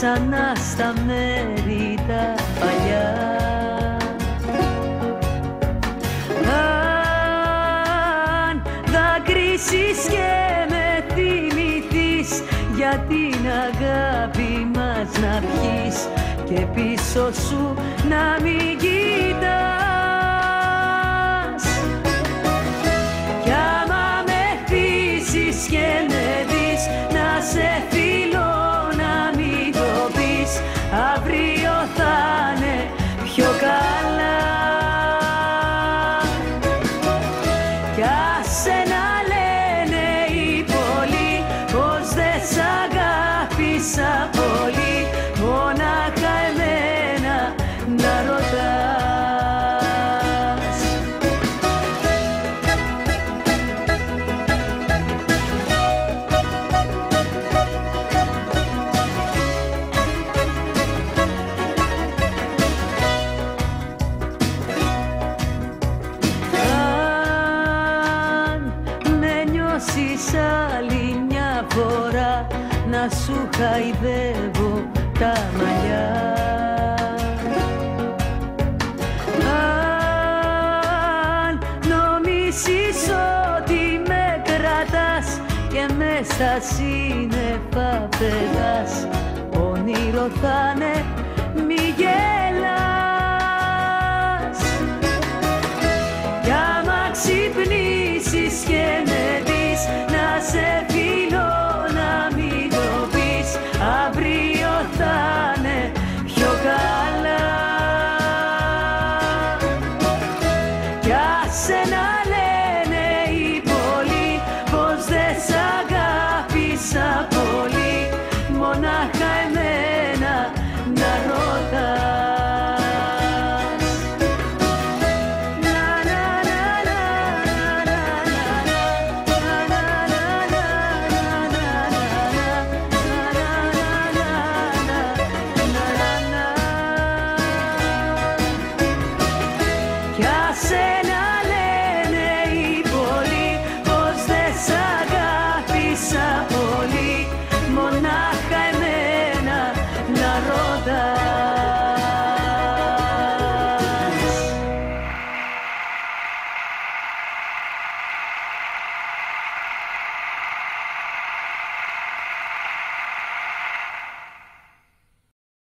ξανά στα μέρη τα παλιά. Αν δακρύσεις και με θυμηθείς για την αγάπη μας να πιείς και πίσω σου να μην γυρισεις να σου χαϊδεύω τα μαλλιά. Αν νομίζεις ότι με κρατάς και μέσα στα σύννεφα πετάς όνειρο morning. I